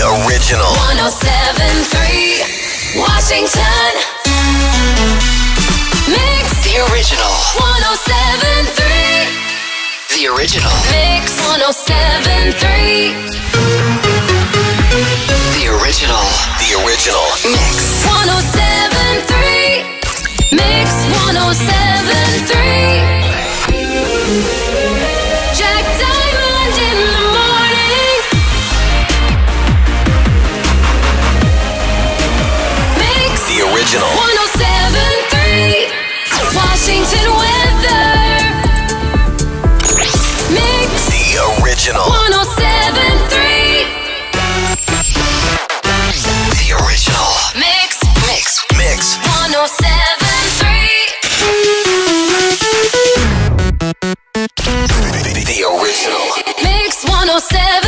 The original. 1073 Washington. Mix The original. 1073 The original. Mix 1073 The original. The original. Mix. 1073 Mix 1073 mix 107.